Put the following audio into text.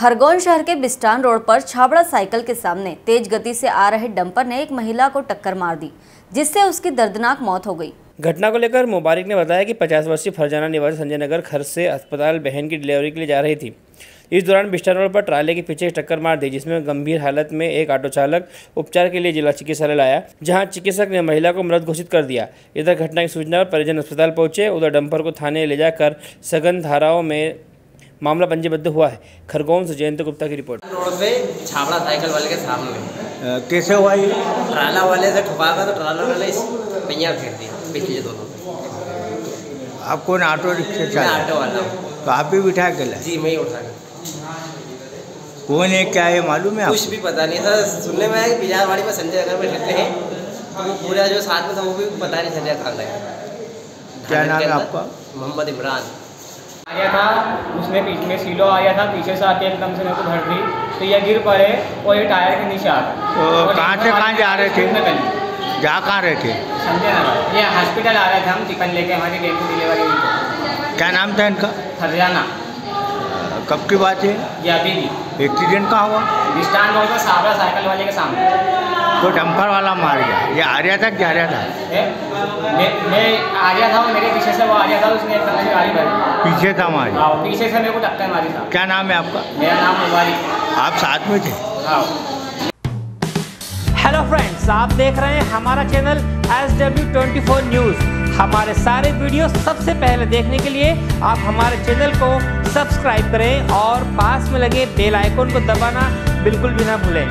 खरगोन शहर के बिस्टान रोड पर छाबड़ा साइकिल के सामने तेज गति से आ रहे डंपर ने एक महिला को टक्कर मार दी, जिससे उसकी दर्दनाक मौत हो गई। घटना को लेकर मुबारक ने बताया कि 50 वर्षीय फरजाना निवासी संजय नगर खर से अस्पताल बहन की डिलीवरी के लिए जा रही थी। इस दौरान बिस्टान रोड पर ट्राले के पीछे टक्कर मार दी, जिसमें गंभीर हालत में एक ऑटो चालक उपचार के लिए जिला चिकित्सालय लाया, जहाँ चिकित्सक ने महिला को मृत घोषित कर दिया। इधर घटना की सूचना पर परिजन अस्पताल पहुँचे, उधर डंपर को थाने ले जाकर सघन धाराओं में मामला पंजीबद्ध हुआ है। खरगोन से जयंत गुप्ता की रिपोर्ट। रोड पे छाबड़ा साइकिल वाले के सामने। कैसे हुआ ये? ट्राला वाले से ठुका था तो ट्राला वाले इस पहिया फेर दिया पिछले दोनों आप कौन ऑटो रिक्शा मैं चालक? ऑटो वाला तो आप भी बिठा के लाए? जी मैं ही उठा कौन है? क्या है? मालूम है कुछ भी पता नहीं था। सुनने में आया कि बिजारवाड़ी में संजय नगर में रहते हैं तो वो पूरा जो साथ में था वो भी पता नहीं संजय खान गया क्या नाम है आपका? मोहम्मद इमरान। गया था उसमें बीच में सीलो आ गया था पीछे से आके एकदम से मेरे को धर दी तो ये गिर पड़े और ये टायर के नीचे आ तो कहाँ से कहाँ जा रहे थे? जा कहाँ रहे थे? संजय नगर ये हॉस्पिटल आ रहे थे हम चिकन लेके हमारी डेंगू डिलीवरी क्या नाम था इनका? हरियाणा। कब की बात है? ये अभी भी। एक्सीडेंट कहाँ हुआ? डिस्टान पर साबरा साइकिल वाले के सामने। तो डंपर वाला मार गया। ये आ रहा था कि जा रहा था? मैं मैं आ गया था मेरे पीछे से वो आ गया था उसने एक तरह से गाड़ी भरी पीछे था मार हाँ पीछे से मेरे को टक्कर मारी था। क्या नाम है आपका? मेरा नाम मुबारक आप साथ में थे? हाँ। हेलो फ्रेंड्स आप देख रहे हैं हमारा channel S W twenty four news हमारे सारे वीडियो सबसे पहले देखने के लिए आप हमारे चैनल को सब्सक्राइब करें और पास में लगे बेल आइकन को दबाना बिल्कुल भी ना भूलें।